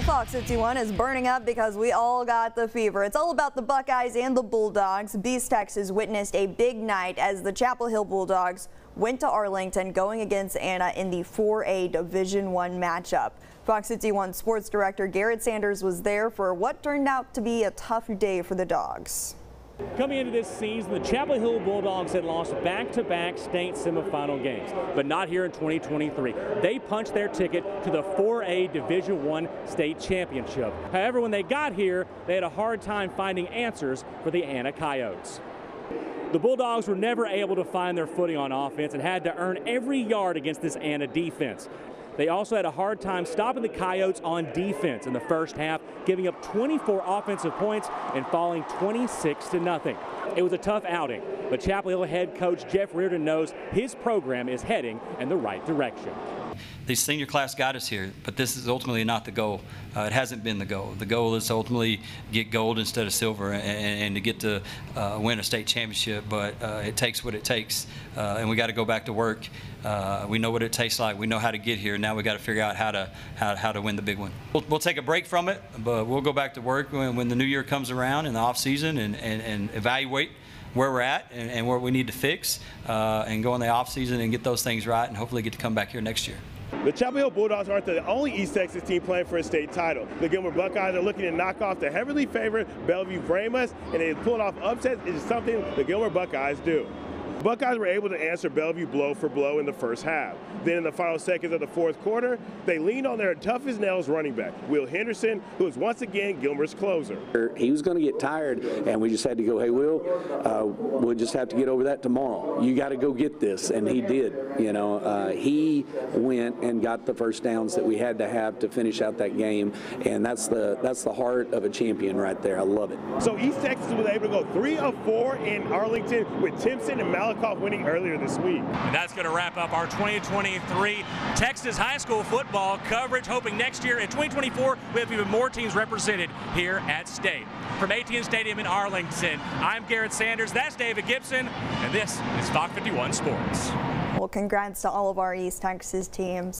Well, Fox 51 is burning up because we all got the fever. It's all about the Buckeyes and the Bulldogs. Beast Texas witnessed a big night as the Chapel Hill Bulldogs went to Arlington going against Anna in the 4A Division One matchup. Fox 51 sports director Garrett Sanders was there for what turned out to be a tough day for the Dogs. Coming into this season, the Chapel Hill Bulldogs had lost back-to-back state semifinal games, but not here in 2023. They punched their ticket to the 4A Division One state championship. However, when they got here, they had a hard time finding answers for the Anna Coyotes. The Bulldogs were never able to find their footing on offense and had to earn every yard against this Anna defense. They also had a hard time stopping the Coyotes on defense in the first half, giving up 24 offensive points and falling 26 to nothing. It was a tough outing, but Chapel Hill head coach Jeff Reardon knows his program is heading in the right direction. The senior class got us here, but this is ultimately not the goal. Uh, it hasn't been the goal. The goal is to ultimately get gold instead of silver and, and to get to uh, win a state championship, but uh, it takes what it takes, uh, and we got to go back to work. Uh, we know what it tastes like. We know how to get here. Now we got to figure out how to how, how to win the big one. We'll, we'll take a break from it, but we'll go back to work when, when the new year comes around in the off season and, and, and evaluate where we're at and, and, where we need to fix uh, and go in the off season and get those things right and hopefully get to come back here next year. The Chapel Hill Bulldogs aren't the only East Texas team playing for a state title. The Gilmer Buckeyes are looking to knock off the heavily favored Bellville Brahmas, and they pulling off upsets is something the Gilmer Buckeyes do. Buckeyes were able to answer Bellville blow for blow in the first half. Then in the final seconds of the fourth quarter, they leaned on their tough as nails running back, Will Henderson, who is once again Gilmer's closer. He was going to get tired, and we just had to go, hey, Will, uh, we'll just have to get over that tomorrow. You got to go get this, and he did. You know, uh, he went and got the first downs that we had to have to finish out that game, and that's the that's the heart of a champion right there. I love it. So East Texas was able to go three of four in Arlington with Timpson and Mal Malakoff winning earlier this week. And that's going to wrap up our 2023 Texas high school football coverage, hoping next year in 2024 we have even more teams represented here at State. From AT&T Stadium in Arlington, I'm Garrett Sanders, that's David Gibson, and this is Fox 51 Sports. Well, congrats to all of our East Texas teams.